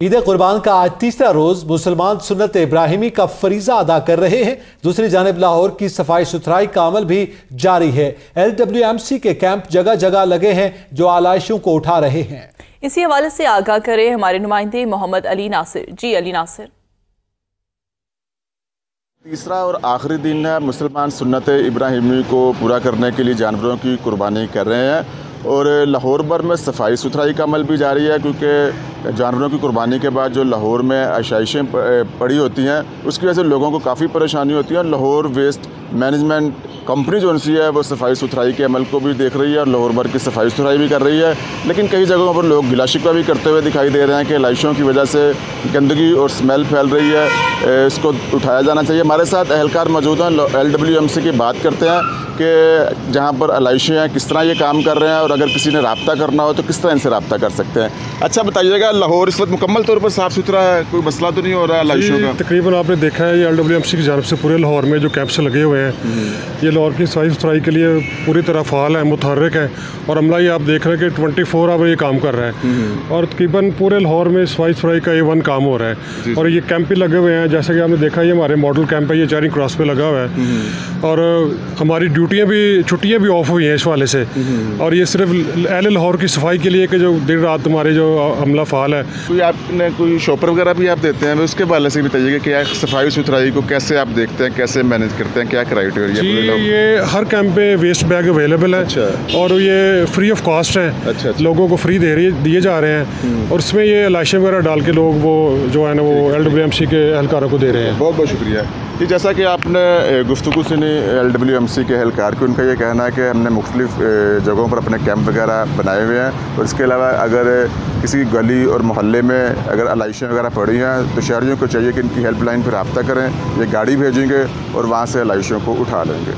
ईद कुर्बान का आज तीसरा रोज मुसलमान सुन्नत इब्राहिमी का फरीजा अदा कर रहे हैं। दूसरी जानब लाहौर की सफ़ाई सुथराई का अमल भी जारी है। एल डब्ल्यू एम सी के कैंप जगह जगह लगे हैं जो आलाइशों को उठा रहे हैं। इसी हवाले से आगाह करें हमारे नुमाइंदे मोहम्मद अली नासिर। जी अली नासिर। तीसरा और आखिरी दिन है मुसलमान सुन्नत इब्राहिमी को पूरा करने के लिए जानवरों की कुर्बानी कर रहे हैं और लाहौर भर में सफ़ाई सुथराई का अमल भी जारी है क्योंकि जानवरों की कुर्बानी के बाद जो लाहौर में आशाइशें पड़ी होती हैं, उसकी वजह से लोगों को काफ़ी परेशानी होती है और लाहौर वेस्ट मैनेजमेंट कंपनी जो सी है वो सफ़ाई सुथराई के अमल को भी देख रही है और लाहौर भर की सफ़ाई सुथराई भी कर रही है। लेकिन कई जगहों पर लोग गिला शिकवा भी करते हुए दिखाई दे रहे हैं कि लाइशों की वजह से गंदगी और स्मेल फैल रही है। इसको उठाया जाना चाहिए। हमारे साथ अहलकार मौजूद हैं एल डब्ल्यू एम सी की बात करते हैं कि जहाँ पर एलाइशें हैं किस तरह ये काम कर रहे हैं और अगर किसी ने रबता करना हो तो किस तरह इनसे रबता कर सकते हैं। अच्छा बताइएगा लाहौर इस वक्त मुकम्मल तौर पर साफ़ सुथरा है? कोई मसला तो नहीं हो रहा है एलाइशों का? तकरीबन आपने देखा है ये एल डब्ल्यू एम सी की जानब से पूरे लाहौर में जो कैंप्स लगे हुए हैं हम्म। ये लाहौर की सफ़ाई सुथराई के लिए पूरी तरह फाल है मुतहरक है और अमला ये आप देख रहे हैं कि ट्वेंटी फोर आवर ये काम कर रहा है। और तकरीबन पूरे लाहौर में सफ़ाई सुथराई का ए वन काम हो रहा है और ये कैंप भी लगे हुए हैं जैसे कि आपने देखा ये हमारे मॉडल कैंप है ये चारिंग क्रॉस पे लगा हुआ है। और हमारी ड्यूटियाँ भी छुट्टियाँ भी ऑफ़ हुई हैं इस वाले से और ये सिर्फ़ एल लाहौर की सफ़ाई के लिए कि जो दिन रात तुम्हारे जो अमला फाल है कोई आपने कोई शॉपर वगैरह भी आप देते हैं उसके वाले से बताइएगा कि सफ़ाई सुथराई को कैसे आप देखते हैं कैसे मैनेज करते हैं क्या क्राइटेरिया ये हर कैंप पे वेस्ट बैग अवेलेबल है अच्छा। और ये फ्री ऑफ़ कॉस्ट है अच्छा, अच्छा। लोगों को फ्री दे रही दिए जा रहे हैं हम्म। और उसमें ये लाशें वगैरह डाल के लोग वो जो है ना वो एल डब्ल्यू एम सी के एहलकारों को दे रहे हैं बहुत बहुत शुक्रिया जी, जैसा कि आपने गुफ्तु सुनी एल डब्ल्यू एम सी के अहलकार की, उनका ये कहना है कि हमने मुख्तलिफ़ जगहों पर अपने कैंप वगैरह बनाए हुए हैं। और इसके अलावा अगर किसी गली और मोहल्ले में अगर अलाइशें वगैरह पड़ी हैं तो शहरीों को चाहिए कि इनकी हेल्पलाइन पर रबता करें, ये गाड़ी भेजेंगे और वहाँ से अलाइशों को उठा लेंगे।